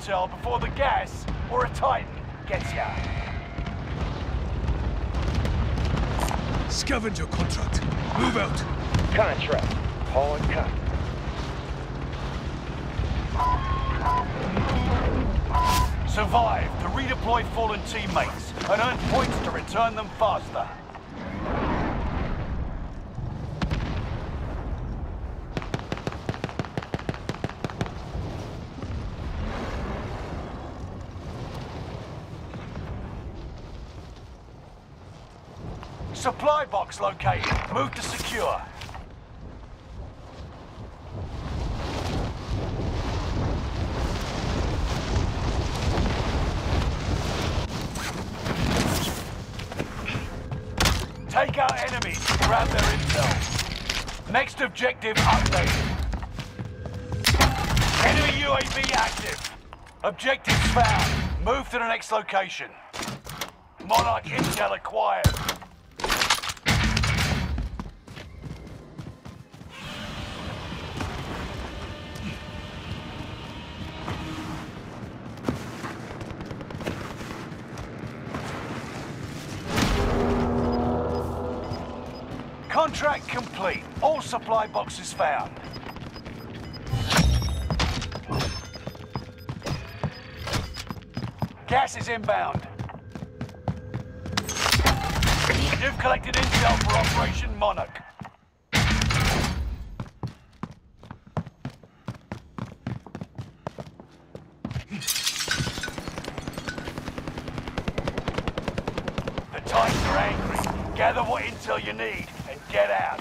Gather intel before the gas or a Titan gets ya. Scavenger contract. Move out. Contract. Hard cut. Survive to redeploy fallen teammates and earn points to return them faster. Supply box located. Move to secure. Take out enemies. Grab their intel. Next objective updated. Enemy UAV active. Objectives found. Move to the next location. Monarch intel acquired. Contract complete. All supply boxes found. Gas is inbound. You've collected intel for Operation Monarch. The Titans are angry. Gather what intel you need get out.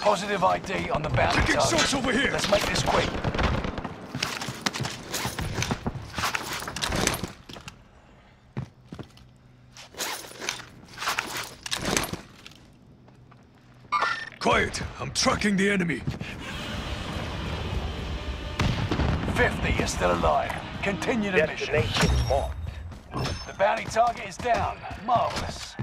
Positive ID on the bounty Taking target. shots over here. Let's make this quick. Quiet. I'm tracking the enemy. 50 is still alive. Continue the mission. Destination marked. The bounty target is down. Marvelous.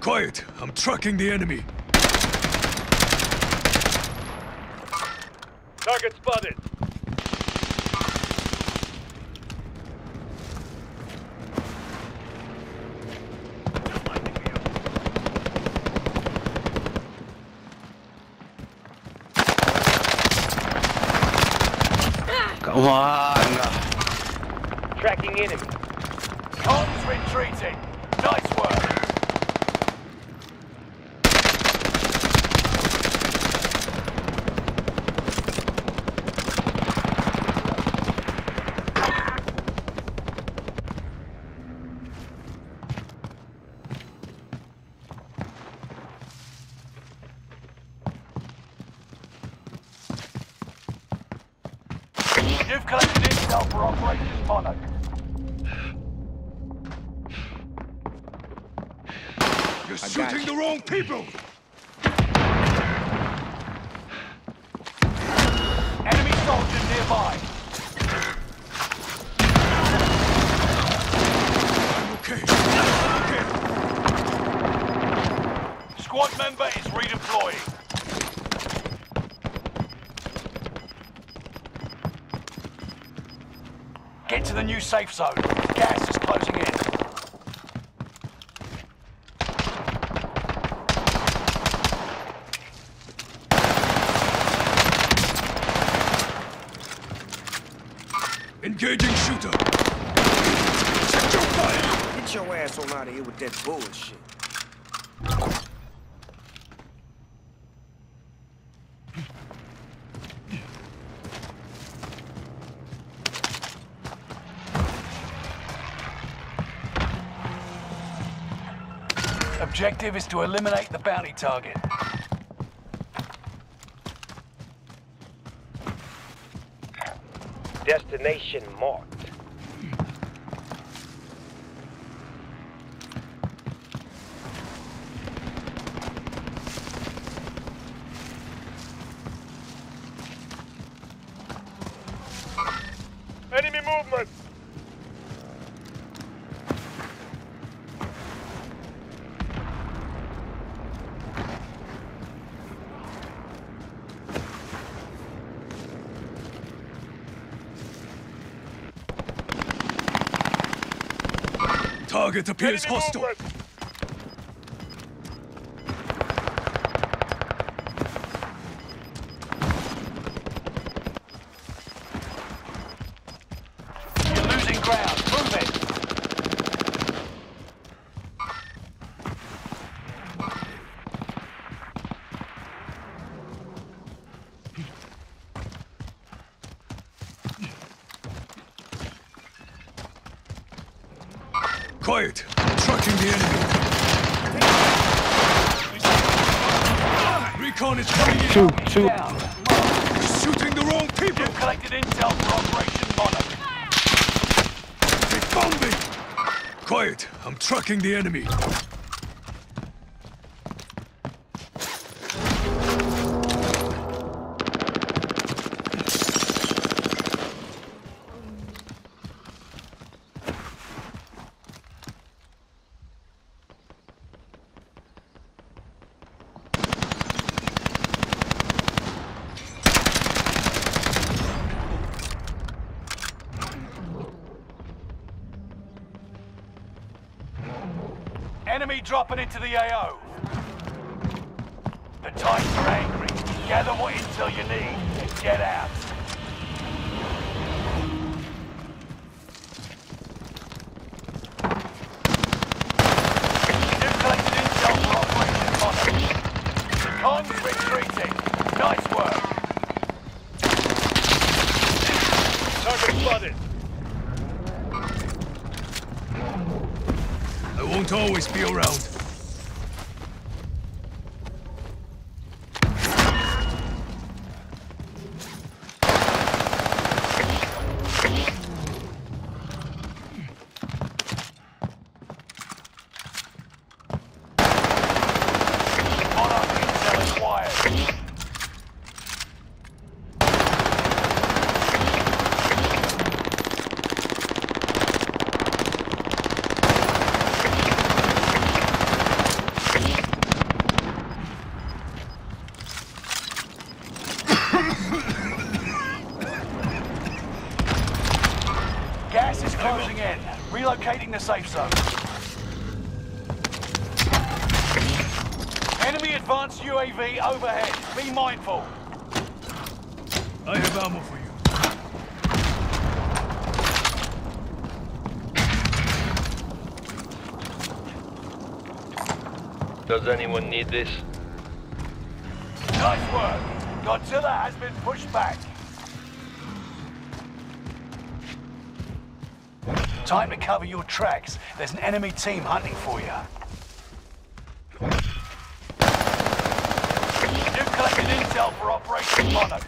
Quiet. I'm tracking the enemy. Target spotted. Come on. Tracking enemy. Cotton's retreating. Nice work. You've collected intel for Operation Monarch. You're shooting the wrong people. Enemy soldier nearby. I'm Okay. Okay. Squad member is redeploying. Get to the new safe zone. Gas is closing in. Engaging shooter. Check your fire. Get your ass on out of here with that bullshit. Objective is to eliminate the bounty target. Destination marked. Target appears hostile. movement. You're losing ground. Move it. Quiet. I'm tracking the enemy. Recon is coming in. Shoot, shoot. Down. He's shooting the wrong people. You've collected intel for Operation Monarch. They found me. Quiet. I'm tracking the enemy. Enemy Does anyone need this? Nice work. Godzilla has been pushed back. Time to cover your tracks. There's an enemy team hunting for you. You've collected intel for Operation Monarch.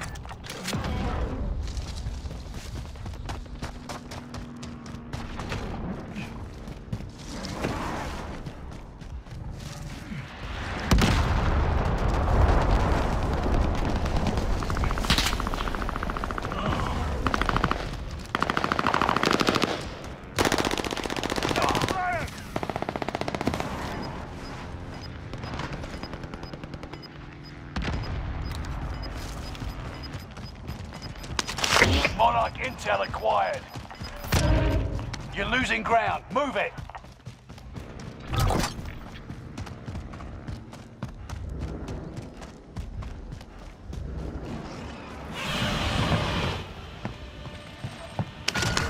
Monarch intel acquired. You're losing ground. Move it.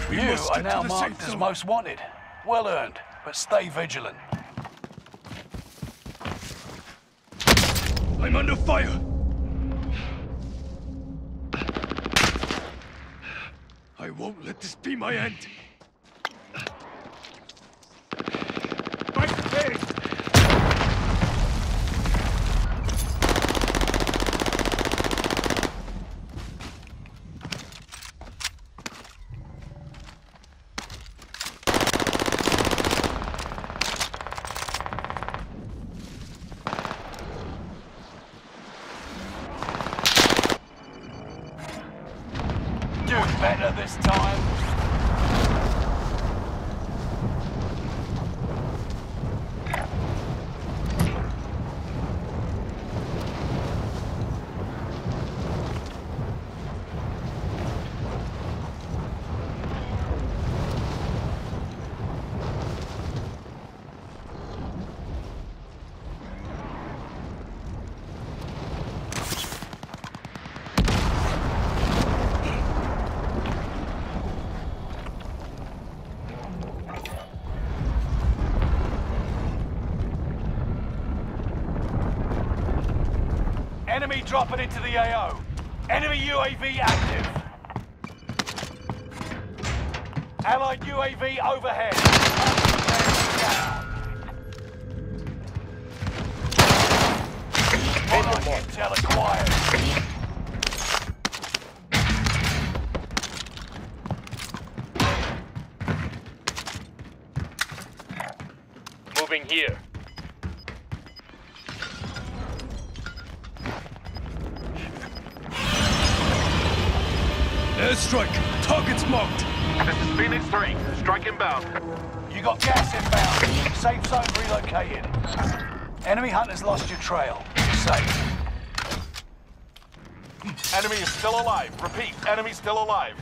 We You are now marked as most wanted. Well earned, but stay vigilant. I'm under fire. Won't let this be my end. Time. Enemy dropping into the AO. Enemy UAV active. Allied UAV overhead. Monarch intel acquired. Moving here. Airstrike. Target's marked. This is Phoenix 3. Strike inbound. You got gas inbound. Safe zone relocated. Enemy hunters lost your trail. Safe. Enemy is still alive. Repeat, enemy still alive.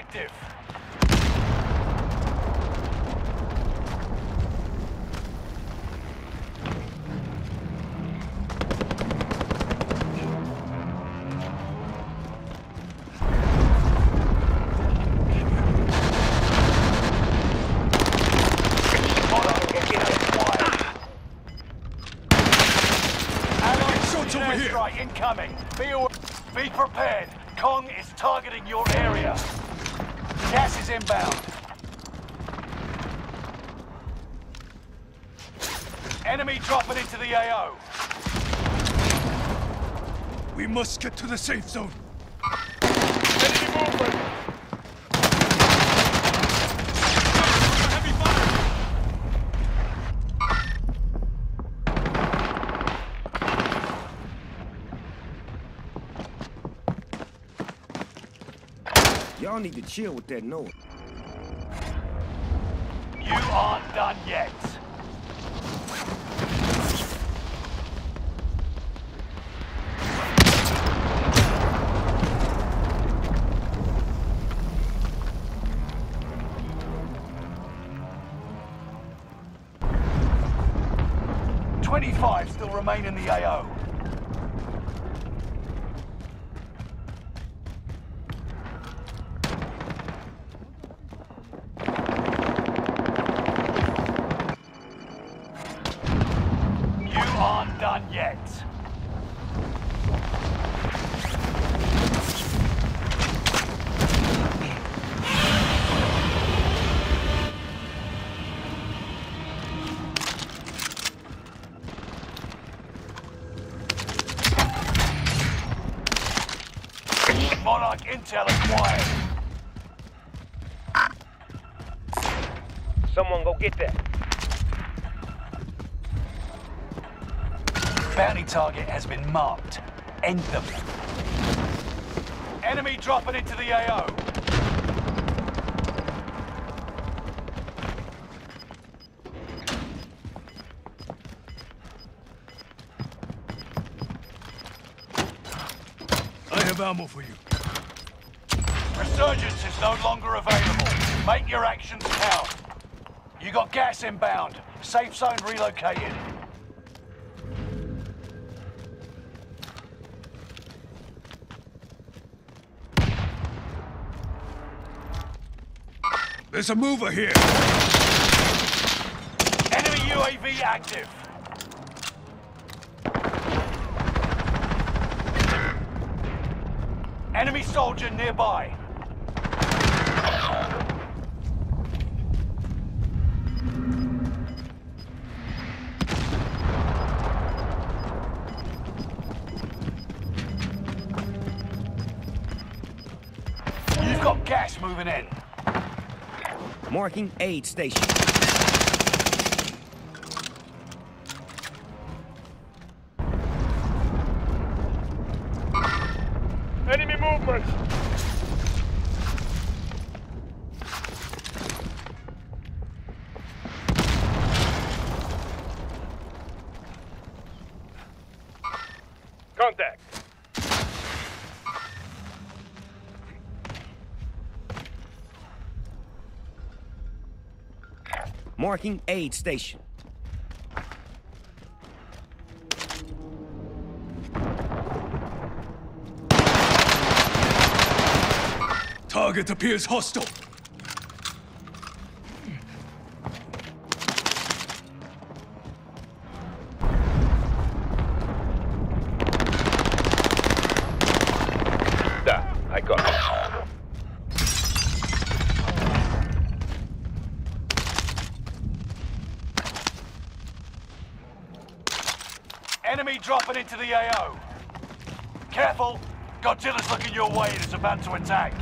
Active. Must get to the safe zone. Enemy movement! Heavy fire. Y'all need to chill with that noise. You aren't done yet. Bounty target has been marked. End them. Enemy dropping into the AO. I have ammo for you. Resurgence is no longer available. Make your actions count. You got gas inbound. Safe zone relocated. There's a mover here. Enemy UAV active. Enemy soldier nearby. You've got gas moving in. Marking aid station. Enemy movement! Marking aid station. Target appears hostile. Dropping into the AO. Careful, Godzilla's looking your way and is about to attack.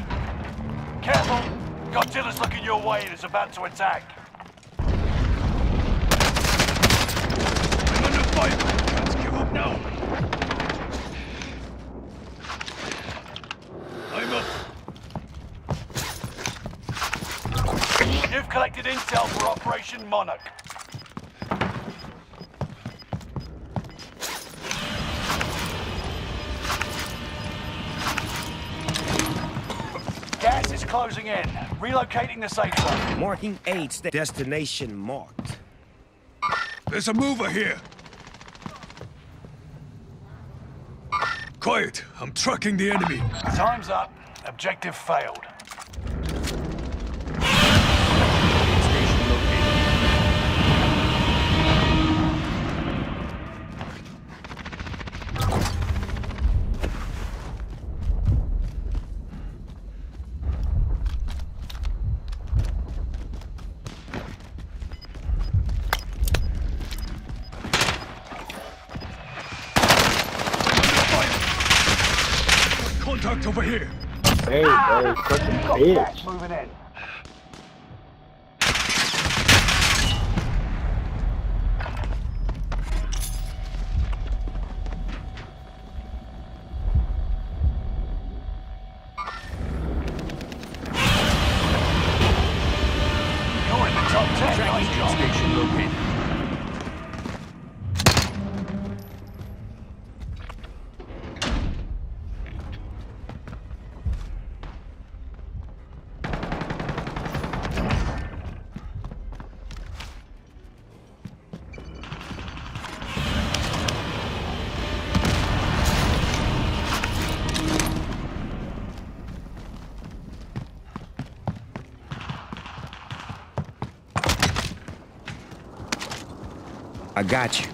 Careful, Godzilla's looking your way and is about to attack. I'm under fire. Can't give up now. I'm up. You've collected intel for Operation Monarch. Closing in. Relocating the safe zone. Marking aid sta- destination marked. There's a mover here. Quiet. I'm tracking the enemy. Time's up. Objective failed. Over here. Hey, bro, ah, fucking bitch. Moving in. You're in the top 10. Nice job. Station located. I got you.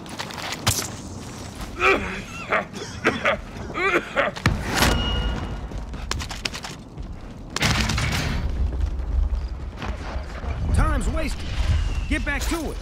Time's wasted. Get back to it.